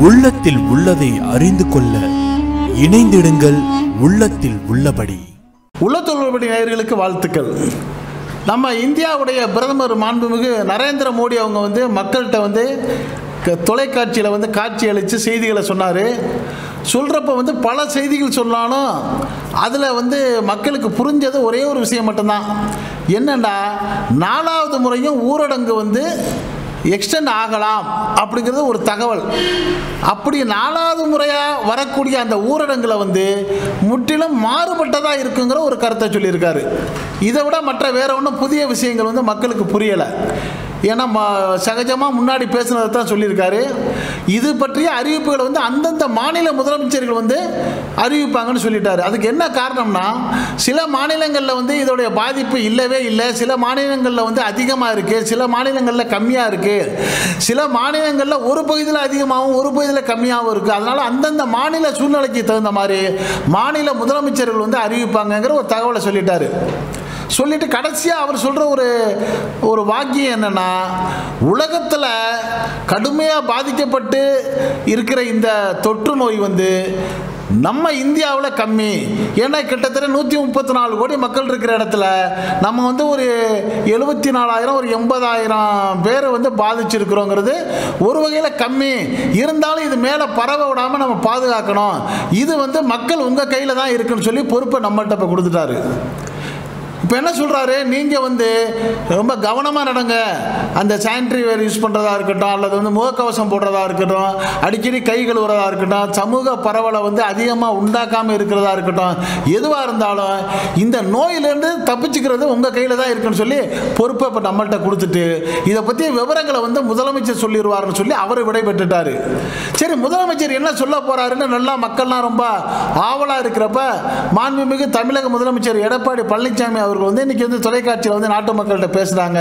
உள்ளத்தில் உள்ளதை அறிந்து கொள்ள இணைந்திடுங்கள் உள்ளத்தில் உள்ளபடி. உள்ளத்தொழில்படி நேயர்களுக்கு வாழ்த்துக்கள். நம்ம இந்தியாவுடைய பிரதமர் மாண்புமிகு நரேந்திர மோடி அவங்க வந்து மக்கள்கிட்ட வந்து க- தொலைக்காட்சியில் வந்து காட்சி அளித்து செய்திகளை சொன்னார். சொல்கிறப்ப வந்து பல செய்திகள் சொன்னாலும் அதில் வந்து மக்களுக்கு புரிஞ்சது ஒரே ஒரு விஷயம் மட்டும்தான். என்னென்னா நாலாவது முறையும் ஊரடங்கு வந்து எக்ஸ்டெண்ட் ஆகலாம் அப்படிங்கிறது ஒரு தகவல். அப்படி நாலாவது முறையாக வரக்கூடிய அந்த ஊரடங்கில் வந்து முற்றிலும் மாறுபட்டதாக இருக்குங்கிற ஒரு கருத்தை சொல்லியிருக்காரு. இதை விட மற்ற வேற ஒன்றும் புதிய விஷயங்கள் வந்து மக்களுக்கு புரியலை. ஏன்னா சகஜமாக முன்னாடி பேசுனதை தான் சொல்லியிருக்காரு. இது பற்றிய அறிவிப்புகளை வந்து அந்தந்த மாநில முதலமைச்சர்கள் வந்து அறிவிப்பாங்கன்னு சொல்லிட்டாரு. அதுக்கு என்ன காரணம்னா சில மாநிலங்களில் வந்து இதோடைய பாதிப்பு இல்லவே இல்லை. சில மாநிலங்களில் வந்து அதிகமாக இருக்குது சில மாநிலங்களில் கம்மியாக இருக்குது சில மாநிலங்களில் ஒரு பகுதியில் அதிகமாகவும் ஒரு பகுதியில் கம்மியாகவும் இருக்குது அதனால் அந்தந்த மாநில சூழ்நிலைக்கு தகுந்த மாதிரி மாநில முதலமைச்சர்கள் வந்து அறிவிப்பாங்கங்கிற ஒரு தகவலை சொல்லிட்டாரு. சொல்லிட்டு கடைசியாக அவர் சொல்கிற ஒரு ஒரு வாக்கியம் என்னென்னா உலகத்தில் கடுமையாக பாதிக்கப்பட்டு இருக்கிற இந்த தொற்று நோய் வந்து நம்ம இந்தியாவில் கம்மி. ஏன்னா கிட்டத்தட்ட நூற்றி முப்பத்தி நாலு கோடி மக்கள் இருக்கிற இடத்துல நம்ம வந்து ஒரு எழுபத்தி நாலாயிரம் ஒரு எண்பதாயிரம் பேர் வந்து பாதிச்சிருக்கிறோங்கிறது ஒரு வகையில் கம்மி. இருந்தாலும் இது மேலே பரவ விடாமல் நம்ம பாதுகாக்கணும். இது வந்து மக்கள் உங்கள் கையில் தான் இருக்குன்னு சொல்லி பொறுப்பை நம்மள்கிட்ட இப்போ கொடுத்துட்டாரு. இப்போ என்ன சொல்கிறாரு நீங்கள் வந்து ரொம்ப கவனமாக நடங்க. அந்த சானிட்டரி வேர் யூஸ் பண்ணுறதா இருக்கட்டும் அல்லது வந்து முகக்கவசம் போடுறதா இருக்கட்டும் அடிக்கடி கை கழுவுறதா இருக்கட்டும் சமூக பரவலை வந்து அதிகமாக உண்டாக்காமல் இருக்கிறதா இருக்கட்டும் எதுவாக இருந்தாலும் இந்த நோயிலேருந்து தப்பிச்சுக்கிறது உங்கள் கையில் தான் இருக்குன்னு சொல்லி பொறுப்பை இப்போ நம்மள்கிட்ட கொடுத்துட்டு இதை பற்றிய விவரங்களை வந்து முதலமைச்சர் சொல்லிடுவாருன்னு சொல்லி அவர் விடைபெற்றுட்டார். சரி முதலமைச்சர் என்ன சொல்ல போகிறாருன்னு நல்லா மக்கள்லாம் ரொம்ப ஆவலாக இருக்கிறப்ப மாண்புமிகு தமிழக முதலமைச்சர் எடப்பாடி பழனிசாமி அவர்கள் வந்து இன்றைக்கி வந்து தொலைக்காட்சியில் வந்து நாட்டு மக்கள்கிட்ட பேசுகிறாங்க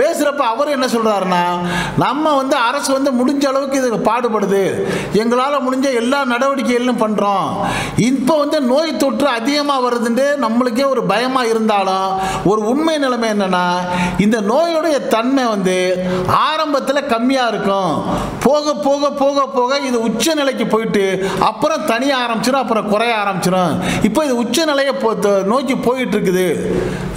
பேசுகிறப்ப அவர் என்ன சொல்கிறாருன்னா நம்ம வந்து அரசு வந்து முடிஞ்ச அளவுக்கு இதுக்கு பாடுபடுது. எங்களால் முடிஞ்ச எல்லா நடவடிக்கைகளிலும் பண்ணுறோம் இப்போ வந்து நோய் தொற்று அதிகமாக வருதுன்னு நம்மளுக்கே ஒரு பயமாக இருந்தாலும் ஒரு உண்மை நிலைமை என்னென்னா இந்த நோயுடைய தன்மை வந்து ஆரம்பத்தில் கம்மியாக இருக்கும். போக போக போக போக இது உச்ச நிலைக்கு போயிட்டு அப்புறம் தனியாக ஆரம்பிச்சிடும் அப்புறம் குறைய ஆரம்பிச்சிடும் இப்போ இது உச்ச நிலையை நோக்கி போயிட்டு இருக்குது.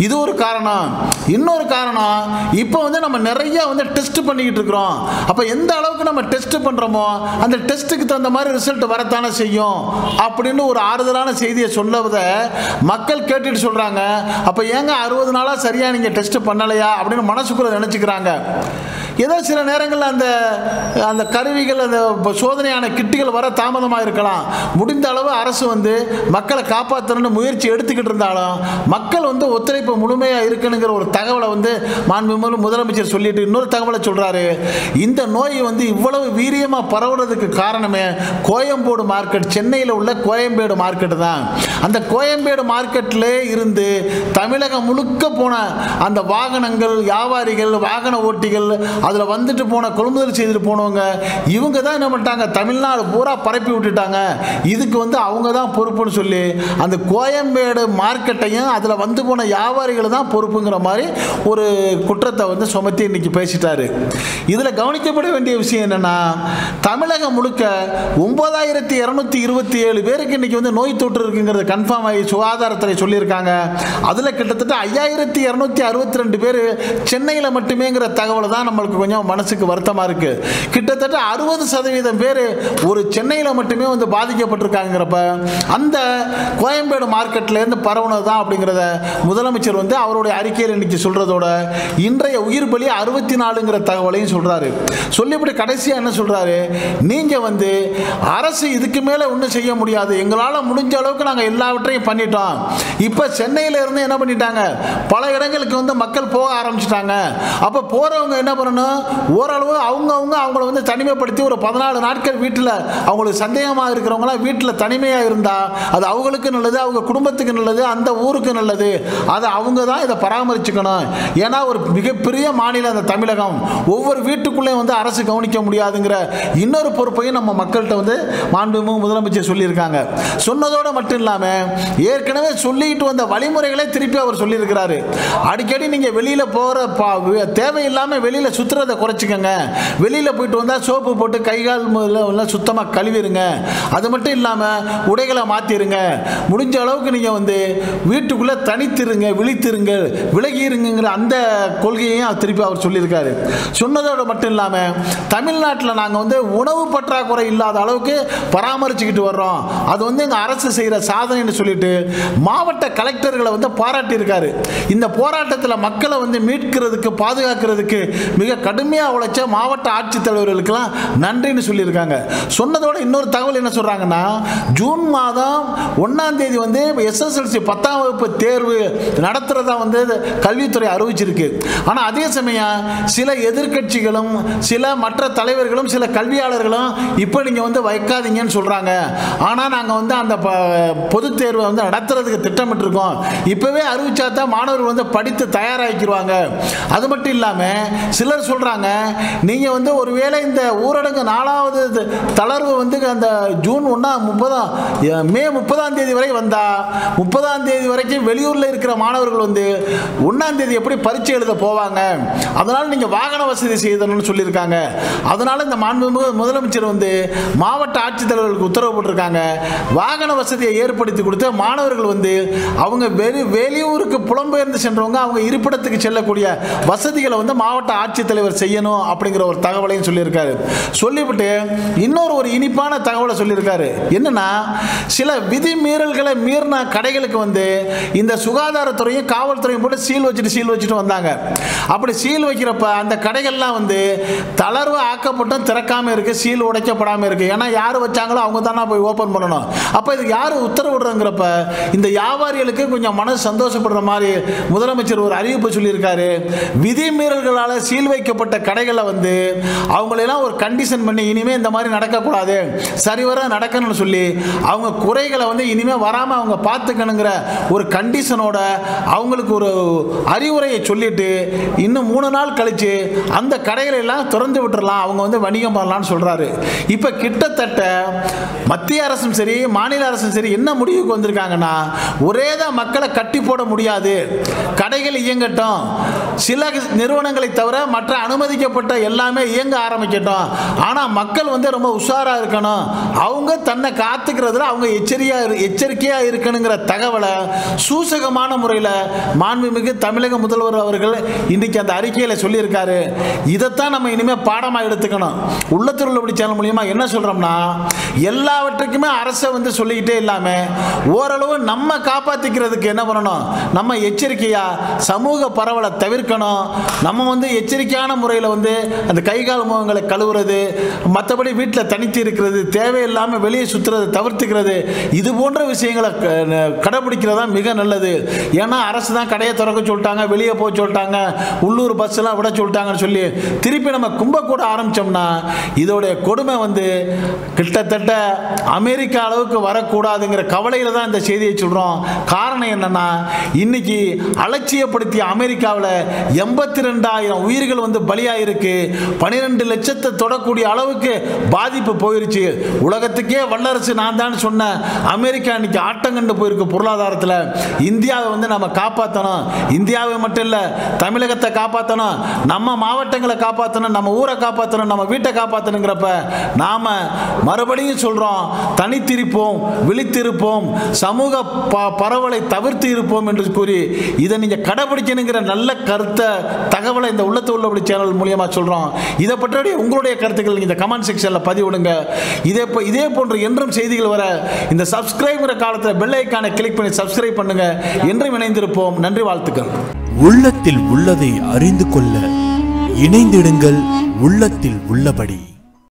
இது ஒரு காரணம். இன்னொரு காரணம் இப்போ வந்து நம்ம நிறைய வந்து டெஸ்ட் பண்ணிக்கிட்டு இருக்கிறோம். அப்போ எந்த அளவுக்கு நம்ம டெஸ்ட் பண்ணுறோமோ அந்த டெஸ்ட்டுக்கு தகுந்த மாதிரி ரிசல்ட் வரத்தானே செய்யும் அப்படின்னு ஒரு ஆறுதலான செய்தியை சொல்லுவதை மக்கள் கேட்டுட்டு சொல்கிறாங்க அப்போ ஏங்க அறுபது நாளாக சரியாக நீங்கள் டெஸ்ட் பண்ணலையா அப்படின்னு மனசுக்குள்ள நினச்சிக்கிறாங்க. ஏதோ சில நேரங்களில் அந்த அந்த கருவிகள் அந்த சோதனையான கிட்டுகள் வர தாமதமாக இருக்கலாம். முடிந்த அளவு அரசு வந்து மக்களை காப்பாற்றணும்னு முயற்சி எடுத்துக்கிட்டு இருந்தாலும் மக்கள் வந்து ஒத்துழைப்பு முழுமையாக இருக்கணுங்கிற ஒரு தகவலை வந்து மாண்புமிகு முதலமைச்சர் சொல்லிட்டு இன்னொரு தகவலை சொல்கிறாரு இந்த நோய் வந்து இவ்வளவு வீரியமாக பரவுறதுக்கு காரணமே கோயம்பேடு மார்க்கெட். சென்னையில் உள்ள கோயம்பேடு மார்க்கெட்டு தான். அந்த கோயம்பேடு மார்க்கெட்டில் இருந்து தமிழகம் முழுக்க போன அந்த வாகனங்கள் வியாபாரிகள் வாகன ஓட்டிகள் அதில் வந்துட்டு போன கொள்முதல் செய்துட்டு போனவங்க இவங்க தான் என்ன பண்ணிட்டாங்க? தமிழ்நாடு பூரா பரப்பி விட்டுட்டாங்க. இதுக்கு வந்து அவங்க தான் பொறுப்புன்னு சொல்லி அந்த கோயம்பேடு மார்க்கெட்டையும் அதில் வந்து போன வியாபாரிகள் தான் பொறுப்புங்கிற மாதிரி ஒரு குற்றத்தை வந்து சுமத்தி இன்னைக்கு பேசிட்டாரு. இதில் கவனிக்கப்பட வேண்டிய விஷயம் என்னென்னா தமிழகம் முழுக்க ஒன்பதாயிரத்தி இரநூத்தி இருபத்தி ஏழு பேருக்கு இன்னைக்கு வந்து நோய் தொற்று இருக்குங்கிறது கன்ஃபார்ம் ஆகி சுகாதாரத்துறை சொல்லியிருக்காங்க. அதில் கிட்டத்தட்ட ஐயாயிரத்தி இரநூத்தி அறுபத்தி ரெண்டு பேர் சென்னையில் மட்டுமேங்கிற தகவல் தான் நம்மளுக்கு கொஞ்சம் மனசுக்கு வருத்தமாக இருக்குது கிட்டத்தட்ட அறுபது சதவீதம் பேர் ஒரு சென்னையில் மட்டுமே வந்து பாதிக்கப்பட்டிருக்காங்கிறப்ப அந்த கோயம்பேடு மார்க்கெட்லேருந்து பரவுனது தான் அப்படிங்கிறத முதலமைச்சர் வந்து அவருடைய அறிக்கையில் இன்னைக்கு சொல்கிறதோட இன்றைய உயிர் பலி அறுபத்தி நாலுங்கிற தகவலையும் சொல்கிறாரு சொல்லிவிட்டு கடைசியாக என்ன சொல்கிறாரு நீங்கள் வந்து அரசு இதுக்கு மேலே ஒன்றும் செய்ய முடியாது. எங்களால் முடிஞ்ச அளவுக்கு நாங்கள் எல்லாவற்றையும் பண்ணிட்டோம். இப்போ சென்னையில் இருந்து என்ன பண்ணிட்டாங்க? பல இடங்களுக்கு வந்து மக்கள் போக ஆரம்பிச்சிட்டாங்க. அப்போ போகிறவங்க என்ன பண்ணணும்? ஓரளவு அவங்கவுங்க அவங்கள வந்து தனிமைப்படுத்தி ஒரு பதினாலு நாட்கள் வீட்டில் அவங்களுக்கு சந்தேகமாக இருக்கிறவங்களாம் வீட்டில் தனிமையாக இருந்தால் அது அவங்களுக்கு நல்லது அவங்க குடும்பத்துக்கு நல்லது அந்த ஊருக்கு நல்லது. அதை அவங்க தான் இதை பராமரிச்சுக்கணும். ஏன்னா ஒரு மிகப்பெரிய மாநிலம் அந்த தமிழகம். ஒவ்வொரு வீட்டுக்குள்ளேயும் வந்து அரசு கவனிக்க முடியாதுங்கிற இன்னொரு பொறுப்பையும் நம்ம மக்கள்கிட்ட வந்து மாண்புமிகு முதலமைச்சர் சொல்லியிருக்காங்க. சொன்னதோடு மட்டும் இல்லாமல் ஏற்கனவே சொல்லி சொல்லிக்கிட்டு வந்த வழிமுறைகளை திருப்பி அவர் சொல்லியிருக்கிறாரு. அடிக்கடி நீங்கள் வெளியில் போகிற பா தேவையில்லாமல் வெளியில் சுற்றுறதை குறைச்சிக்கோங்க. வெளியில் போயிட்டு வந்தால் சோப்பு போட்டு கை கால் முதல்ல எல்லாம் சுத்தமாக கழுவிடுங்க. அது மட்டும் இல்லாமல் உடைகளை மாற்றிடுங்க முடிஞ்ச அளவுக்கு நீங்கள் வந்து வீட்டுக்குள்ளே தனித்திருங்க விழித்திருங்க விலகிருங்கிற அந்த கொள்கையையும் திருப்பி அவர் சொல்லியிருக்காரு. சொன்னதோடு மட்டும் இல்லாமல் தமிழ்நாட்டில் நாங்கள் வந்து உணவு பற்றாக்குறை இல்லாத அளவுக்கு பராமரிச்சுக்கிட்டு வர்றோம். அது வந்து எங்கள் அரசு செய்கிற சாதனைன்னு சொல்லிட்டு மாவட்ட கலெக்டர்களை வந்து பாராட்டியிருக்காரு. இந்த போராட்டத்தில் மக்களை வந்து மீட்கிறதுக்கு பாதுகாக்கிறதுக்கு மிக கடுமையாக உழைச்ச மாவட்ட ஆட்சித்தலைவர்களுக்கெல்லாம் நன்றின்னு சொல்லியிருக்காங்க. சொன்னதோட இன்னொரு தகவல் என்ன சொல்கிறாங்கன்னா ஜூன் மாதம் ஒன்றாம் தேதி வந்து எஸ்எஸ்எல்சி பத்தாம் வகுப்பு தேர்வு நடத்துகிறதா வந்து கல்வித்துறை அறிவிச்சிருக்கு. ஆனால் அதே சமயம் சில எதிர்க்கட்சிகளும் சில மற்ற தலைவர்களும் சில கல்வியாளர்களும் இப்போ நீங்கள் வந்து வைக்காதீங்கன்னு சொல்கிறாங்க ஆனால் நாங்கள் வந்து அந்த ப பொதுத் தேர்வை வந்து நடத்துறதுக்கு திட்டம் திட்டமிட்டிருக்கோம் இப்போவே அறிவிச்சா தான் மாணவர்கள் வந்து படித்து தயாராகிக்கிடுவாங்க அது மட்டும் இல்லாமல் சிலர் சொல்கிறாங்க நீங்கள் வந்து ஒருவேளை இந்த ஊரடங்கு நாலாவது தளர்வு வந்து அந்த ஜூன் ஒன்றா முப்பதாம் மே முப்பதாம் தேதி வரை வந்தால் முப்பதாம் தேதி வரைக்கும் வெளியூரில் இருக்கிற மாணவர்கள் வந்து ஒன்றாம் தேதி எப்படி பரீட்சை எழுத போவாங்க? அதனால் நீங்கள் வாகன வசதி செய்தணும்னு சொல்லியிருக்காங்க. அதனால் இந்த மாண்புமிகு முதலமைச்சர் வந்து மாவட்ட ஆட்சித்தலைவர்களுக்கு உத்தரவு போட்டிருக்காங்க. வாகன வசதியை ஏற்படுத்தி கொடுத்து மாணவர்கள் வந்து அவங்க வெளி வெளியூருக்கு புலம்பெயர்ந்து சென்றவங்க அவங்க இருப்பிடத்துக்கு செல்லக்கூடிய வசதிகளை வந்து மாவட்ட ஆட்சித்தலைவர் செய்யணும் அப்படிங்கிற ஒரு தகவலையும் சொல்லியிருக்காரு. சொல்லிவிட்டு இன்னொரு ஒரு இனிப்பான தகவலை சொல்லியிருக்காரு. என்னன்னா சில விதிமீறல்களை மீறின கடைகளுக்கு வந்து இந்த சுகாதாரத்துறையும் காவல்துறையும் போட்டு சீல் வச்சுட்டு சீல் வச்சுட்டு வந்தாங்க. அப்படி சீல் வைக்கிறப்ப அந்த கடைகள்லாம் வந்து தளர்வு ஆக்கப்பட்டும் திறக்காமல் இருக்கு சீல் உடைக்கப்படாமல் இருக்கு. ஏன்னா யார் வச்சாங்களோ அவங்க தானே போய் ஓப்பன் பண்ணணும். அப்போ இதுக்கு யார் உத்தரவிடுறங்கிறப்ப இந்த வியாபாரிகளுக்கு கொஞ்சம் மனசு சந்தோஷப்படுற மாதிரி முதலமைச்சர் ஒரு அறிவிப்பு சொல்லியிருக்காரு. விதிமீறல்களால் சீல் வைக்கப்பட்ட கடைகளை வந்து அவங்களெல்லாம் ஒரு கண்டிஷன் பண்ணி இனிமேல் இந்த மாதிரி நடக்கக்கூடாது. சரிவர நடக்கணும்னு சொல்லி அவங்க குறைகளை வந்து இனிமேல் வராமல் அவங்க பார்த்துக்கணுங்கிற ஒரு கண்டிஷனோட அவங்களுக்கு ஒரு அறிவுரையை சொல்லிட்டு இன்னும் மூணு நாள் கழித்து அந்த கடைகளை எல்லாம் திறந்து விட்டுறலாம் அவங்க வந்து வணிகம் பண்ணலாம்னு சொல்கிறாரு இப்போ கிட்டத்தட்ட மத்திய அரசும் சரி மாநில அரசும் சரி என்ன முடிவுக்கு வந்திருக்காங்கன்னா ஒரு தான் மக்களை கட்டி போட முடியாது. கடைகள் இயங்கட்டும். சில நிறுவனங்களை தவிர மற்ற அனுமதிக்கப்பட்ட எல்லாமே இயங்க ஆரம்பிக்கட்டும். ஆனால் மக்கள் வந்து ரொம்ப உஷாராக இருக்கணும். அவங்க தன்னை காத்துக்கிறதுல அவங்க எச்சரியா எச்சரிக்கையாக இருக்கணுங்கிற தகவலை சூசகமான முறையில் மாண்புமிகு தமிழக முதல்வர் அவர்கள் இன்றைக்கி அந்த அறிக்கையில் சொல்லியிருக்காரு. இதைத்தான் நம்ம இனிமேல் பாடமாக எடுத்துக்கணும். உள்ளத்தில் உள்ளபடி சேனல் மூலியமாக என்ன சொல்கிறோம்னா எல்லாவற்றுக்குமே அரசை வந்து சொல்லிக்கிட்டே இல்லாமல் ஓரளவு நம்ம காப்பாற்றிக்கிறதுக்கு என்ன பண்ணணும்? நம்ம எச்சரிக்கையாக சமூக பரவலை தவிர்க்கணும். நம்ம வந்து எச்சரிக்கையான முறையில் வந்து அந்த கை கால் முகங்களை கழுவுறது மற்றபடி வீட்டில் தனித்து இருக்கிறது தேவையில்லாமல் வெளியே சுற்றுறதை தவிர்த்துக்கிறது இது போன்ற விஷயங்களை க- கடைபிடிக்கிறது தான் மிக நல்லது. ஏன்னா அரசு தான் கடையை திறக்க சொல்லிட்டாங்க வெளியே போக சொல்லிட்டாங்க உள்ளூர் பஸ்ஸெல்லாம் விட சொல்லிட்டாங்கன்னு சொல்லி திருப்பி நம்ம கும்பக்கூட ஆரம்பித்தோம்னா இதோடைய கொடுமை வந்து கிட்டத்தட்ட அமெரிக்கா அளவுக்கு வரக்கூடாதுங்கிற கவலையில் தான் இந்த செய்தியை சொல்கிறோம் காரணம் என்னன்னா இன்னைக்கு அலட்சியப்படுத்திய அமெரிக்காவில் எண்பத்தி ரெண்டாயிரம் உயிர்கள் வந்து பலியாயிருக்கு. பனிரெண்டு லட்சத்தை தொடக்கூடிய அளவுக்கு பாதிப்பு போயிருச்சு. உலகத்துக்கே வல்லரசு நான் தான் சொன்னேன் அமெரிக்கா இன்னைக்கு ஆட்டங்கண்டு போயிருக்கு பொருளாதாரத்தில். இந்தியாவை வந்து நம்ம காப்பாற்றணும் இந்தியாவை மட்டும் இல்லை தமிழகத்தை காப்பாற்றணும் நம்ம மாவட்டங்களை காப்பாற்றணும் நம்ம ஊரை காப்பாற்றணும் நம்ம வீட்டை காப்பாற்றணுங்கிறப்ப நாம் மறுபடியும் சொல்கிறோம் தனித்திருப்போம் விழித்திருப்போம் சமூக பா பரவலை தவிர்த்து இருப்போம் என்று கூறி இதை நீங்கள் கடைபிடிக்கணுங்கிற நல்ல கருத்தை தகவலை இந்த உள்ளத்து உள்ளபடி சேனல் மூலியமாக சொல்கிறோம் இதை பற்றி உங்களுடைய கருத்துக்கள் இந்த கமெண்ட் செக்ஷனில் பதிவிடுங்க. இதே போ- இதே போன்ற என்றும் செய்திகள் வர இந்த சப்ஸ்கிரைபுங்கிற காலத்தில் பெல் ஐக்கானை கிளிக் பண்ணி சப்ஸ்கிரைப் பண்ணுங்க. என்றும் இணைந்திருப்போம். நன்றி வாழ்த்துக்கள். உள்ளத்தில் உள்ளதை அறிந்து கொள்ள இணைந்திடுங்கள். உள்ளத்தில் உள்ளபடி.